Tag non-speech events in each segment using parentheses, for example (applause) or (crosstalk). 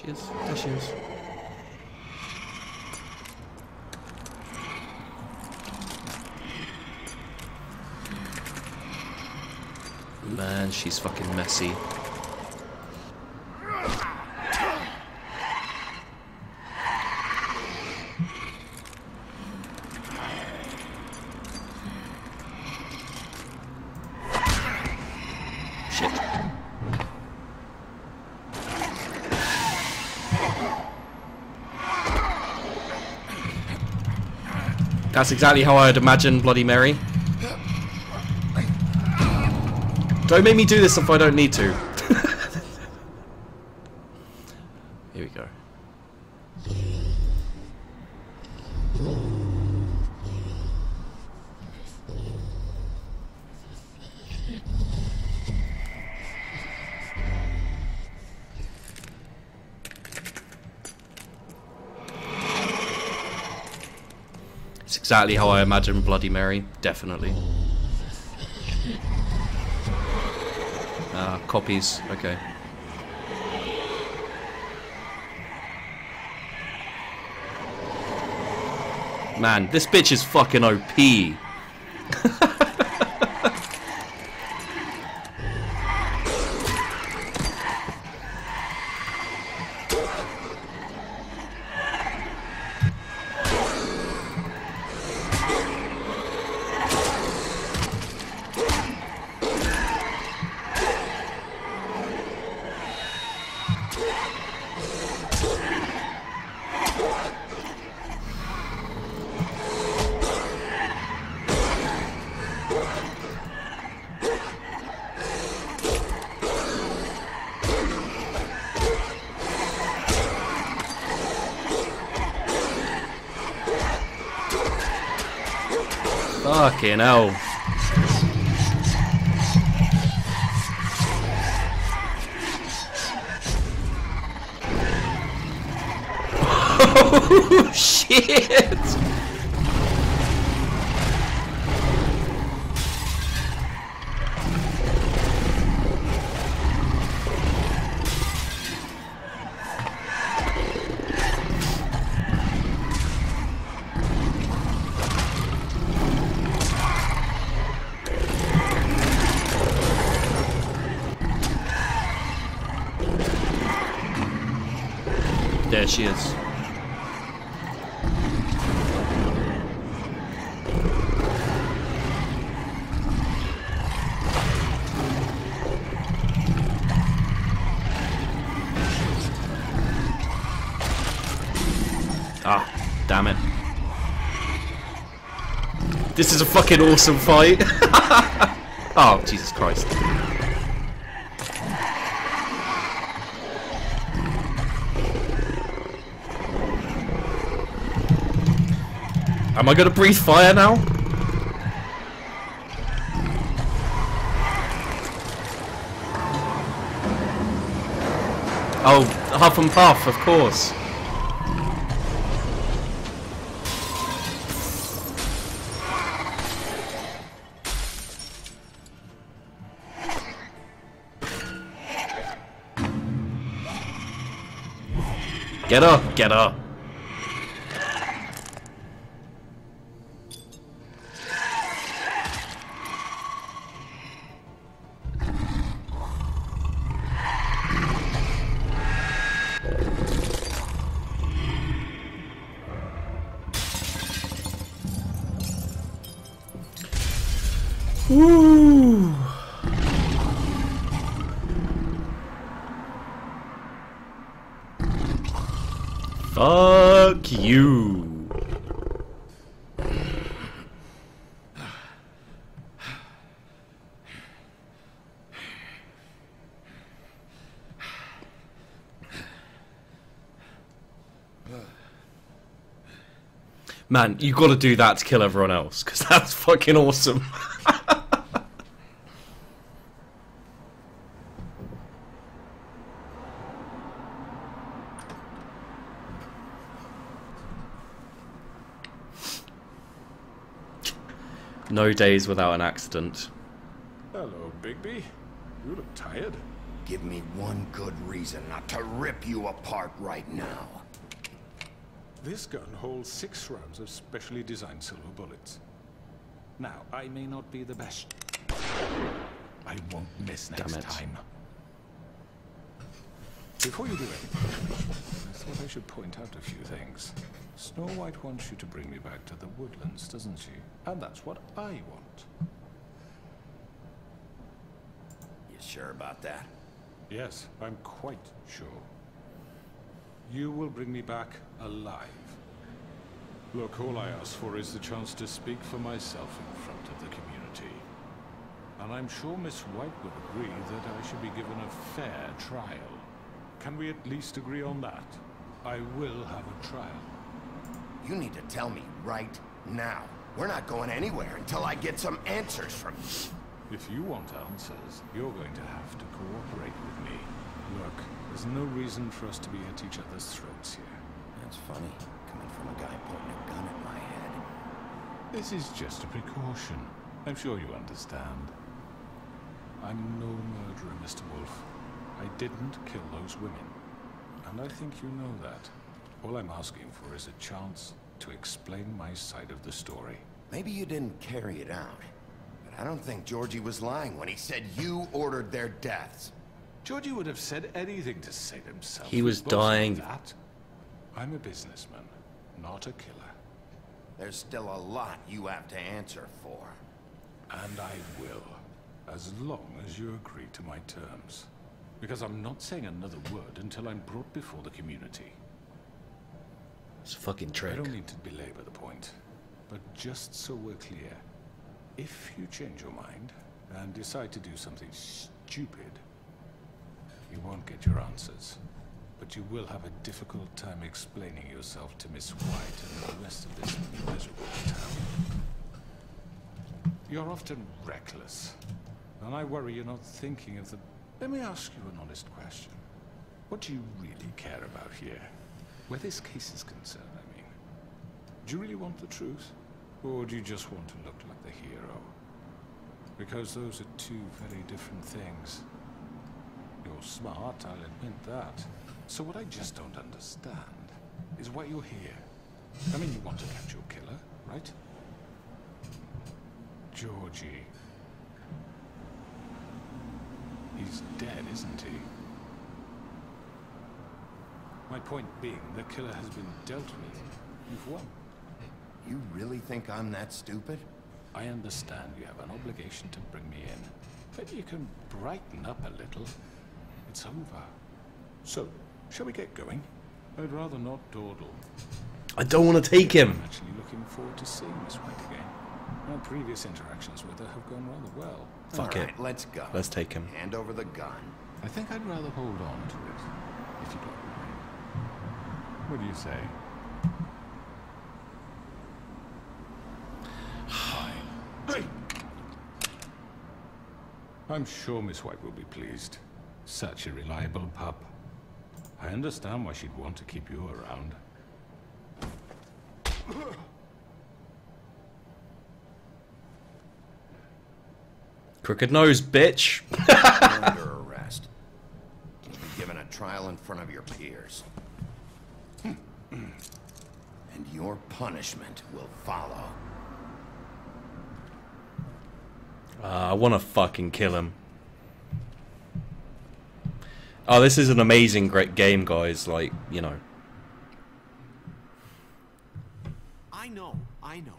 She is. There she is. Man, she's fucking messy. That's exactly how I'd imagine Bloody Mary. Don't make me do this if I don't need to. Exactly how I imagine Bloody Mary, definitely. Ah, copies, okay. Man, this bitch is fucking OP. (laughs) Fucking hell. There she is. Ah, damn it. This is a fucking awesome fight. (laughs) oh, Jesus Christ. Am I gonna breathe fire now? Oh, half and puff, of course. Get up, get up. Fuck you. Man, you gotta do that to kill everyone else, because that's fucking awesome. (laughs) No days without an accident. Hello, Bigby. You look tired. Give me one good reason not to rip you apart right now. This gun holds six rounds of specially designed silver bullets. Now, I may not be the best. I won't miss next it. time. Before you do anything, I thought I should point out a few things. Snow White wants you to bring me back to the woodlands, doesn't she? And that's what I want. You sure about that? Yes, I'm quite sure. You will bring me back alive. Look, all I ask for is the chance to speak for myself in front of the community. And I'm sure Miss White would agree that I should be given a fair trial. Can we at least agree on that? I will have a trial. You need to tell me right now. We're not going anywhere until I get some answers from you. If you want answers, you're going to have to cooperate with me. Look, there's no reason for us to be at each other's throats here. That's funny, coming from a guy pointing a gun at my head. This is just a precaution. I'm sure you understand. I'm no murderer, Mr. Wolf. I didn't kill those women. And I think you know that. All I'm asking for is a chance to explain my side of the story. Maybe you didn't carry it out. But I don't think Georgie was lying when he said you ordered their deaths. Georgie would have said anything to save himself. He was dying. That. I'm a businessman, not a killer. There's still a lot you have to answer for. And I will, as long as you agree to my terms. Because I'm not saying another word until I'm brought before the community. It's a fucking trick. I don't mean to belabor the point, but just so we're clear, if you change your mind and decide to do something stupid, you won't get your answers. But you will have a difficult time explaining yourself to Miss White and the rest of this miserable town. You're often reckless, and I worry you're not thinking of the... Let me ask you an honest question. What do you really care about here? Where this case is concerned, I mean. Do you really want the truth? Or do you just want to look like the hero? Because those are two very different things. You're smart, I'll admit that. So what I just don't understand is why you're here. I mean, you want to catch your killer, right? Georgie. He's dead, isn't he? My point being, the killer has been dealt with. You've won. You really think I'm that stupid? I understand you have an obligation to bring me in, but you can brighten up a little. It's over. So, shall we get going? I'd rather not dawdle. I don't want to take him. I'm actually looking forward to seeing Miss White again. My previous interactions with her have gone rather well. Fuck All it. right, let's go. Let's take him. Hand over the gun. I think I'd rather hold on to it, if you don't mind. What do you say? Fine. I'm sure Miss White will be pleased. Such a reliable pup. I understand why she'd want to keep you around. Crooked nose, bitch. You're under arrest. You'll be given a trial in front of your peers. and your punishment will follow. Uh, I want to fucking kill him. Oh, this is an amazing, great game, guys. Like, you know. I know, I know.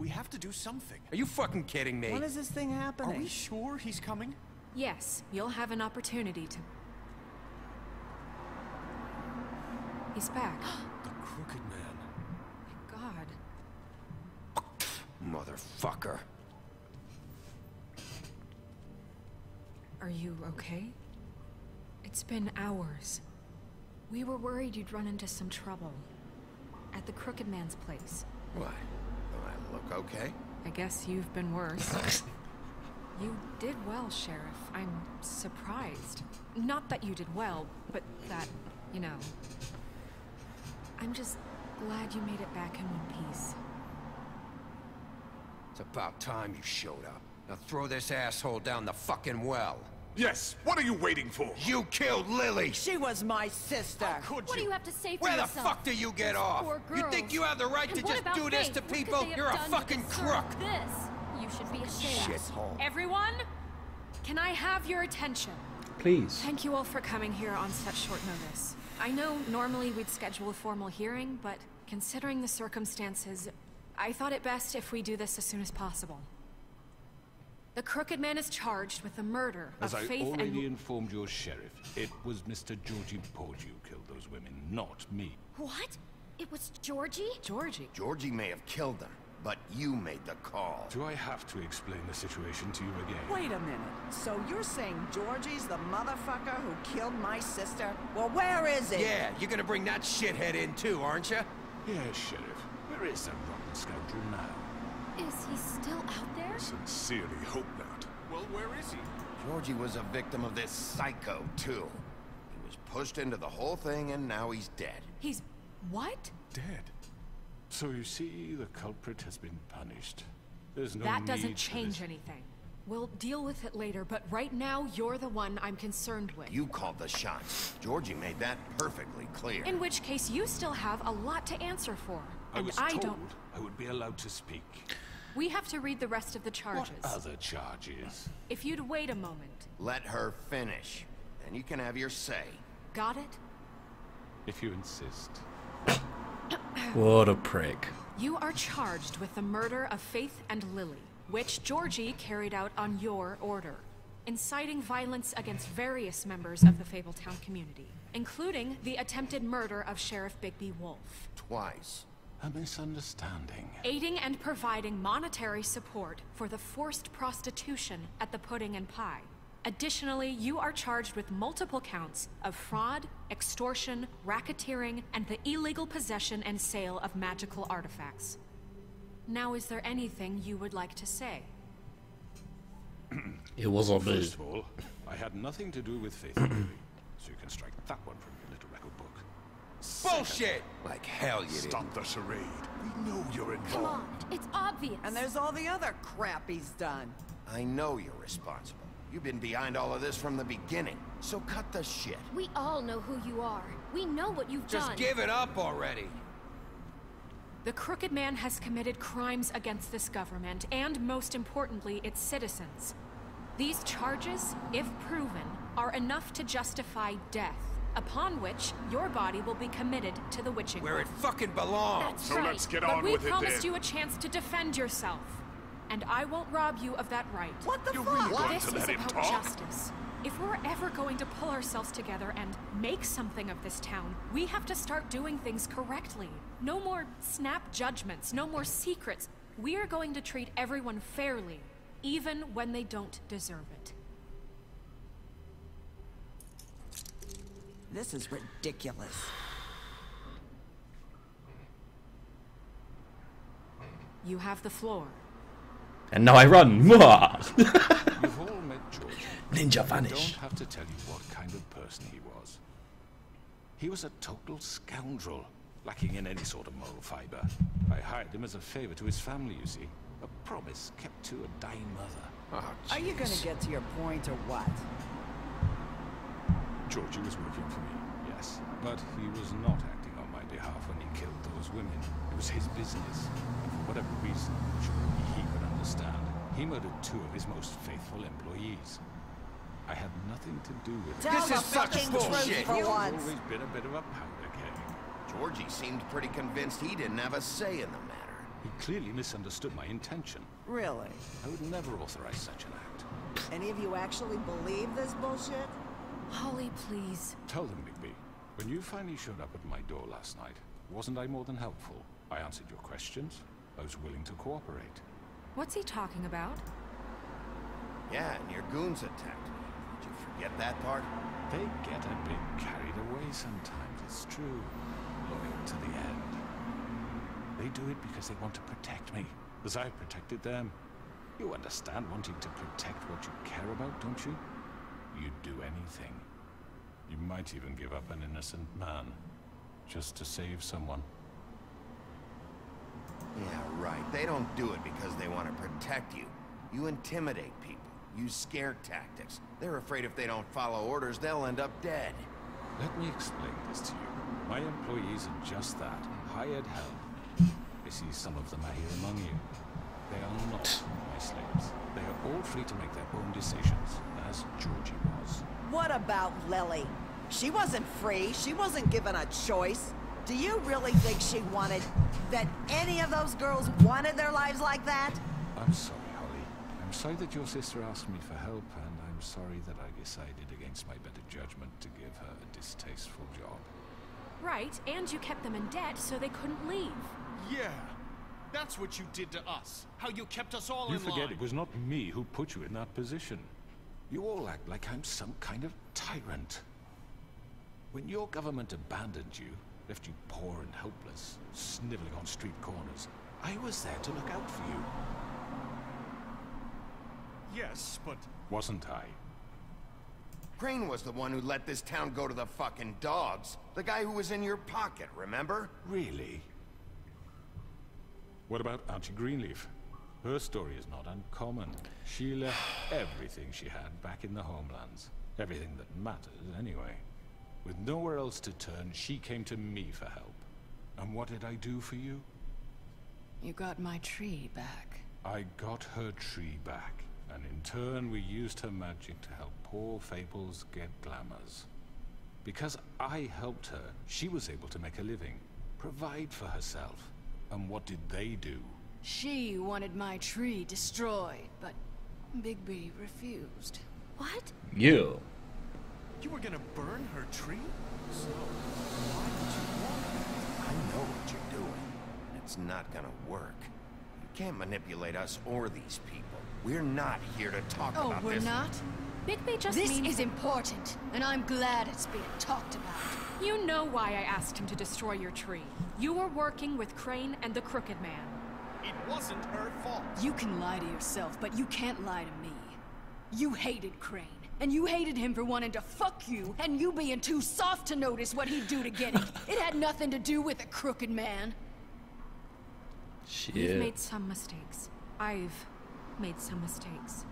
But we have to do something. Are you fucking kidding me? When is this thing happen? Are we sure he's coming? Yes, you'll have an opportunity to. He's back. (gasps) The Crooked Man. My God. Motherfucker. Are you okay? It's been hours. We were worried you'd run into some trouble. At the Crooked Man's place. Why? I look okay? I guess you've been worse. (laughs) you did well, Sheriff. I'm surprised. Not that you did well, but that, you know. I'm just glad you made it back in one piece. It's about time you showed up. Now throw this asshole down the fucking well. Yes, what are you waiting for? You killed Lily! She was my sister. How Could you? What do you? you have to say for Where the fuck do you get Those off? You think you have the right And to just about do this Faith? to people? You're a fucking crook! This. You should be ashamed. Shithole. Everyone, can I have your attention? Please. Thank you all for coming here on such short notice. I know normally we'd schedule a formal hearing, but considering the circumstances, I thought it best if we do this as soon as possible. The Crooked Man is charged with the murder As of I Faith already and... informed your sheriff, it was Mr. Georgie Porgie who killed those women, not me. What? It was Georgie? Georgie. Georgie may have killed them, but you made the call. Do I have to explain the situation to you again? Wait a minute. So you're saying Georgie's the motherfucker who killed my sister? Well, where is he? Yeah, you're gonna bring that shithead in too, aren't you? Yes, Sheriff. Where is that rotten scoundrel now? Is he still out there? Sincerely hope not. Well, where is he? Georgie was a victim of this psycho, too. He was pushed into the whole thing and now he's dead. He's... what? Dead. So you see, the culprit has been punished. There's no that doesn't for change this. anything. We'll deal with it later, but right now, you're the one I'm concerned with. You called the shots. Georgie made that perfectly clear. In which case, you still have a lot to answer for. I And was I told don't... I would be allowed to speak. We have to read the rest of the charges. What other charges? If you'd wait a moment. Let her finish. Then you can have your say. Got it? If you insist. (coughs) What a prick. You are charged with the murder of Faith and Lily, which Georgie carried out on your order, inciting violence against various members of the Fabletown community, including the attempted murder of Sheriff Bigby Wolf, Twice. A misunderstanding. aiding and providing monetary support for the forced prostitution at the Pudding and Pie. Additionally, you are charged with multiple counts of fraud, extortion, racketeering, and the illegal possession and sale of magical artifacts. Now, is there anything you would like to say? It was on me. First of all, I had nothing to do with Faith (clears throat) so you can strike that one from your little record book. Bullshit! Like hell you did. Stop the charade. We know you're involved. Come on, it's obvious. And there's all the other crap he's done. I know you're responsible. You've been behind all of this from the beginning. So cut the shit. We all know who you are. We know what you've Just done. Just give it up already. The Crooked Man has committed crimes against this government and, most importantly, its citizens. These charges, if proven, are enough to justify death, upon which your body will be committed to the witching. Where it fucking belongs. That's right. but we promised you a chance to defend yourself, and I won't rob you of that right. What the You fuck? really This is about talk? justice. If we're ever going to pull ourselves together and make something of this town, we have to start doing things correctly. No more snap judgments, no more secrets. We are going to treat everyone fairly, even when they don't deserve it. This is ridiculous. You have the floor. And now I run. Mwah! (laughs) You've all met George. Ninja I don't have to tell you what kind of person he was. He was a total scoundrel, lacking in any sort of moral fiber. I hired him as a favor to his family, you see. A promise kept to a dying mother. Oh, Are you gonna get to your point or what? Georgie was working for me, yes. But he was not acting on my behalf when he killed those women. It was his business. And for whatever reason, which only he could understand, he murdered two of his most faithful employees. I had nothing to do with it. This is such bullshit. truth for He's always been a bit of a powder keg. Georgie seemed pretty convinced he didn't have a say in the matter. He clearly misunderstood my intention. Really? I would never authorize such an act. Any of you actually believe this bullshit? Holly, please. Tell them, Bigby, when you finally showed up at my door last night, wasn't I more than helpful? I answered your questions. I was willing to cooperate. What's he talking about? Yeah, and your goons attacked me. Did you forget that part? They get a bit carried away sometimes, it's true. Loyal to the end. They do it because they want to protect me, as I protected them. You understand wanting to protect what you care about, don't you? You'd do anything. You might even give up an innocent man, just to save someone. Yeah, right. They don't do it because they want to protect you. You intimidate people. use scare tactics. They're afraid if they don't follow orders, they'll end up dead. Let me explain this to you. My employees are just that, hired help. I see some of them are here among you. They are not my slaves. They are all free to make their own decisions, as Georgie was. What about Lily? She wasn't free. She wasn't given a choice. Do you really think she wanted... that any of those girls wanted their lives like that? I'm sorry, Holly. I'm sorry that your sister asked me for help, and I'm sorry that I decided against my better judgment to give her a distasteful job. Right, and you kept them in debt so they couldn't leave. Yeah. That's what you did to us. How you kept us all in. You in forget it was not me who put you in that position. You all act like I'm some kind of tyrant. When your government abandoned you, left you poor and helpless, sniveling on street corners, I was there to look out for you, Yes, but wasn't I? Crane was the one who let this town go to the fucking dogs. The guy who was in your pocket, remember? Really? What about Auntie Greenleaf? Her story is not uncommon. She left everything she had back in the homelands. Everything that matters, anyway. With nowhere else to turn, she came to me for help. And what did I do for you? You got my tree back. I got her tree back, and in turn we used her magic to help poor Fables get glamours. Because I helped her, she was able to make a living, provide for herself. And what did they do? She wanted my tree destroyed, but Bigby refused. What? You. you were gonna burn her tree? So, why did you want that? I know what you're doing. It's not gonna work. You can't manipulate us or these people. We're not here to talk Oh, about we're this. not? Bigby just This means is important, and I'm glad it's being talked about. You know why I asked him to destroy your tree. You were working with Crane and the Crooked Man. It wasn't her fault. You can lie to yourself, but you can't lie to me. You hated Crane, and you hated him for wanting to fuck you, and you being too soft to notice what he'd do to get it. (laughs) it had nothing to do with a crooked man. We've made some mistakes. I've made some mistakes.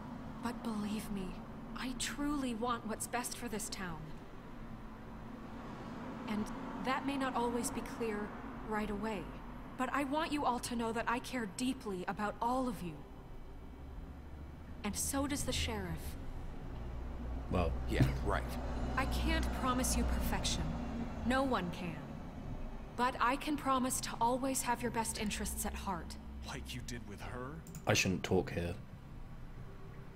But believe me, I truly want what's best for this town. And that may not always be clear right away. But I want you all to know that I care deeply about all of you. And so does the sheriff. Well, Yeah, right. I can't promise you perfection. No one can. But I can promise to always have your best interests at heart. Like you did with her? I shouldn't talk here.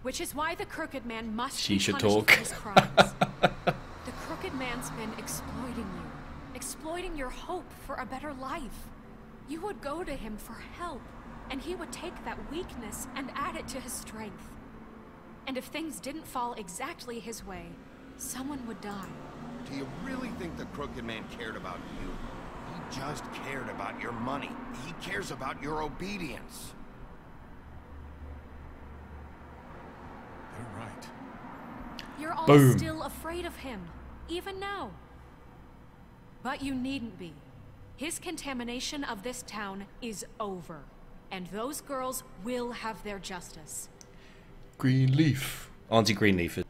Which is why the Crooked Man must She be should talk. for his crimes. the Crooked Man's been exploiting you, exploiting your hope for a better life. You would go to him for help, and he would take that weakness and add it to his strength. And if things didn't fall exactly his way, someone would die. Do you really think the Crooked Man cared about you? He just cared about your money. He cares about your obedience. They're right. You're all Boom. still afraid of him, even now. But you needn't be. His contamination of this town is over, and those girls will have their justice. Greenleaf. Auntie Greenleaf is